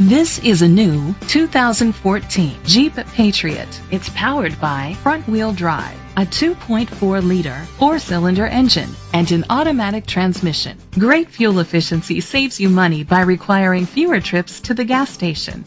This is a new 2014 Jeep Patriot. It's powered by front-wheel drive, a 2.4-liter four-cylinder engine, and an automatic transmission. Great fuel efficiency saves you money by requiring fewer trips to the gas station.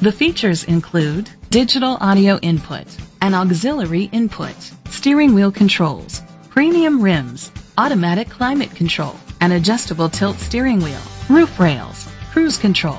The features include digital audio input, an auxiliary input, steering wheel controls, premium rims, automatic climate control, an adjustable tilt steering wheel, roof rails, cruise control,